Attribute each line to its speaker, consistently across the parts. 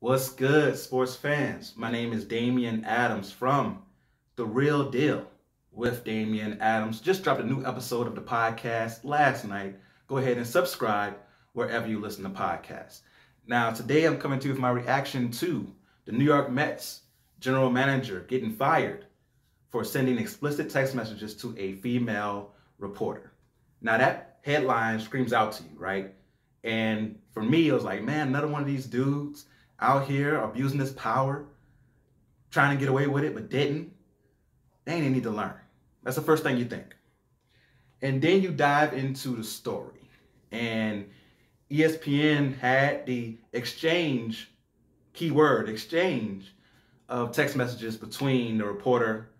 Speaker 1: What's good, sports fans? My name is Damian Adams from The Real Deal with Damian Adams. Just dropped a new episode of the podcast last night. Go ahead and subscribe wherever you listen to podcasts. Now, today I'm coming to you with my reaction to the New York Mets general manager getting fired for sending explicit text messages to a female reporter. Now, that headline screams out to you, right? And for me, it was like, man, another one of these dudes out here abusing this power, trying to get away with it, but didn't, they need to learn. That's the first thing you think. And then you dive into the story. And ESPN had the exchange, keyword exchange, of text messages between the reporter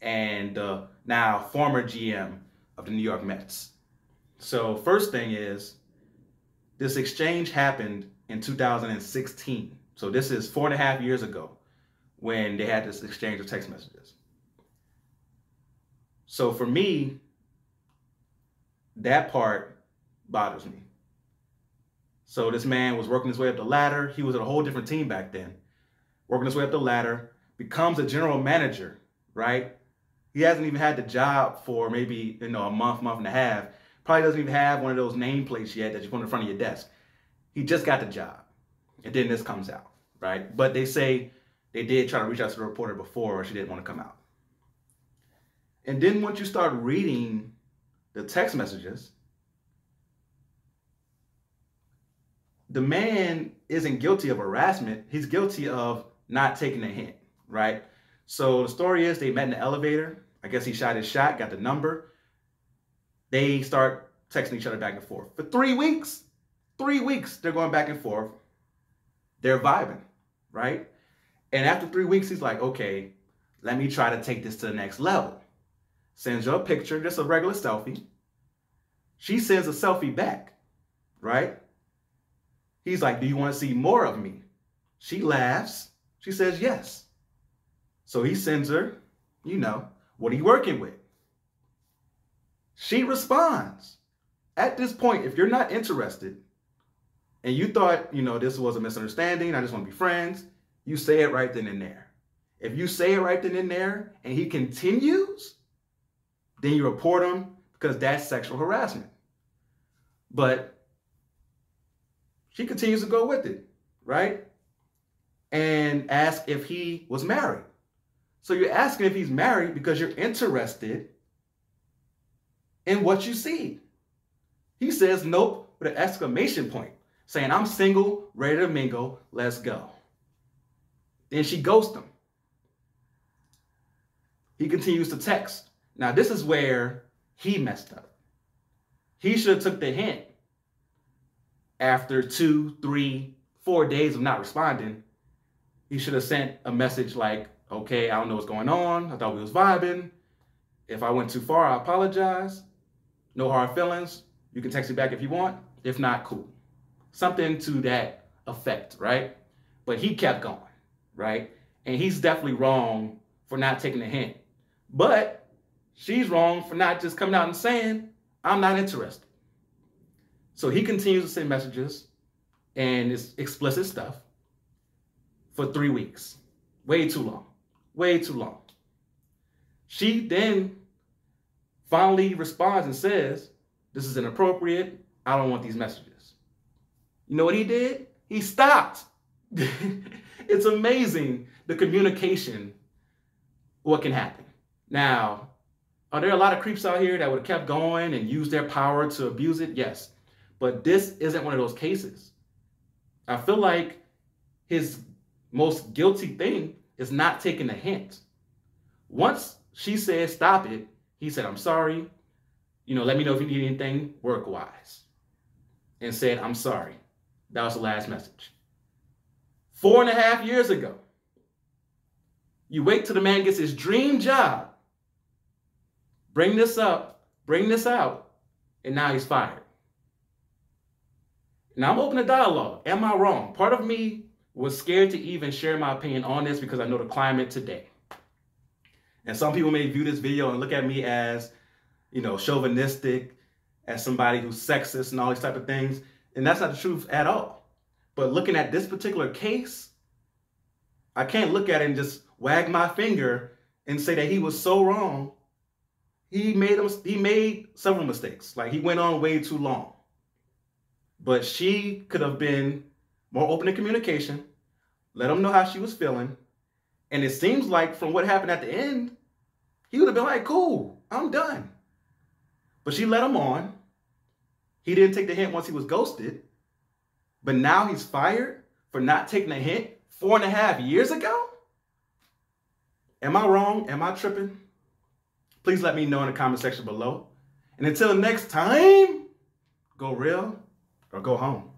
Speaker 1: and uh, now former GM of the New York Mets. So, first thing is, this exchange happened in 2016. So this is four and a half years ago when they had this exchange of text messages. So for me, that part bothers me. So this man was working his way up the ladder. He was at a whole different team back then, working his way up the ladder, becomes a general manager, right? He hasn't even had the job for maybe, you know, a month, month and a half. Probably doesn't even have one of those nameplates yet that you put in front of your desk. He just got the job. And then this comes out, right? But they say they did try to reach out to the reporter before she didn't want to come out. And then once you start reading the text messages, the man isn't guilty of harassment. He's guilty of not taking a hint, right? So the story is they met in the elevator. I guess he shot his shot, got the number. They start texting each other back and forth. For three weeks, three weeks, they're going back and forth they're vibing, right? And after three weeks, he's like, okay, let me try to take this to the next level. Sends her a picture, just a regular selfie. She sends a selfie back, right? He's like, do you want to see more of me? She laughs. She says, yes. So he sends her, you know, what are you working with? She responds. At this point, if you're not interested, and you thought, you know, this was a misunderstanding, I just want to be friends, you say it right then and there. If you say it right then and there and he continues, then you report him because that's sexual harassment. But she continues to go with it, right? And ask if he was married. So you're asking if he's married because you're interested in what you see. He says nope with an exclamation point saying, I'm single, ready to mingle, let's go. Then she ghosts him. He continues to text. Now, this is where he messed up. He should have took the hint after two, three, four days of not responding. He should have sent a message like, okay, I don't know what's going on. I thought we was vibing. If I went too far, I apologize. No hard feelings. You can text me back if you want. If not, cool something to that effect, right? But he kept going, right? And he's definitely wrong for not taking the hint. But she's wrong for not just coming out and saying, I'm not interested. So he continues to send messages and it's explicit stuff for three weeks. Way too long. Way too long. She then finally responds and says, This is inappropriate. I don't want these messages. You know what he did? He stopped. it's amazing the communication, what can happen. Now, are there a lot of creeps out here that would have kept going and used their power to abuse it? Yes. But this isn't one of those cases. I feel like his most guilty thing is not taking a hint. Once she said, stop it, he said, I'm sorry. You know, let me know if you need anything work wise. And said, I'm sorry. That was the last message. Four and a half years ago. You wait till the man gets his dream job. Bring this up, bring this out, and now he's fired. Now I'm open to dialogue. Am I wrong? Part of me was scared to even share my opinion on this because I know the climate today. And some people may view this video and look at me as, you know, chauvinistic, as somebody who's sexist and all these type of things. And that's not the truth at all. But looking at this particular case, I can't look at it and just wag my finger and say that he was so wrong. He made him, he made several mistakes. Like he went on way too long. But she could have been more open in communication, let him know how she was feeling. And it seems like from what happened at the end, he would have been like, cool, I'm done. But she let him on. He didn't take the hint once he was ghosted. But now he's fired for not taking a hint four and a half years ago? Am I wrong? Am I tripping? Please let me know in the comment section below. And until next time, go real or go home.